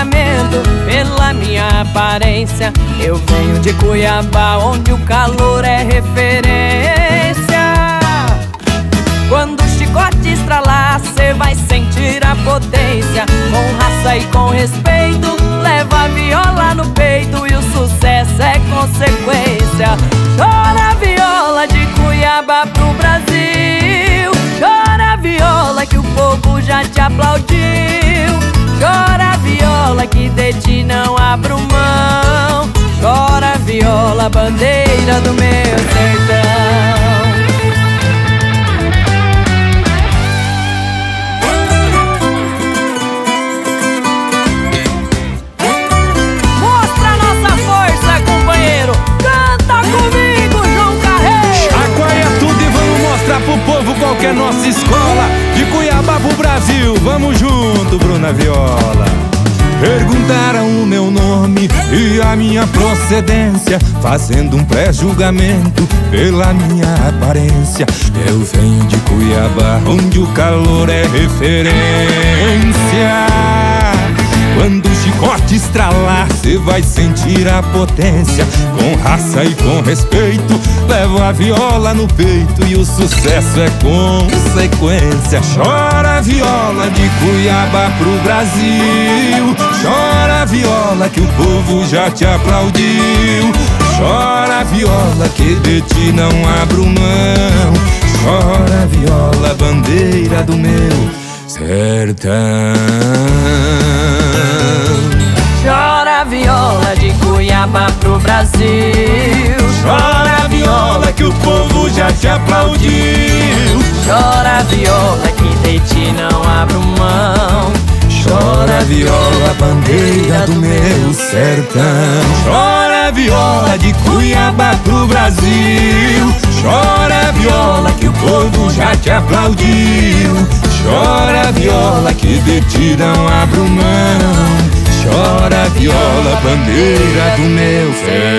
julgamento pela minha aparência. Eu venho de Cuiabá, onde o calor é referência. Quando o chicote estralar, cê vai sentir a potência. Com raça e com respeito, leva a viola no peito e o sucesso é consequência. Chora a viola de Cuiabá pro Brasil. Bandeira do meu sertão. Mostra nossa força, companheiro. Canta comigo, João Carreiro. Chacoalha tudo e vamos mostrar pro povo qual que é nossa escola. De Cuiabá pro Brasil, vamos junto, Bruna Viola. Perguntaram o meu nome a minha procedência, fazendo um pré-julgamento pela minha aparência. Eu venho de Cuiabá, onde o calor é referência. Quando o chicote estralar, cê vai sentir a potência. Com raça e com respeito, leva a viola no peito e o sucesso é consequência. Chora viola de Cuiabá pro Brasil. Chora viola que o povo já te aplaudiu. Chora viola que de ti não abro mão. Chora viola, bandeira do meu sertão. Chora viola de Cuiabá pro Brasil. Chora viola que o povo já te aplaudiu. Chora viola que de ti não abro mão. Do sertão. Chora viola de Cuiabá pro Brasil. Chora viola que o povo já te aplaudiu. Chora viola que de ti não abro mão. Chora viola, bandeira do meu sertão.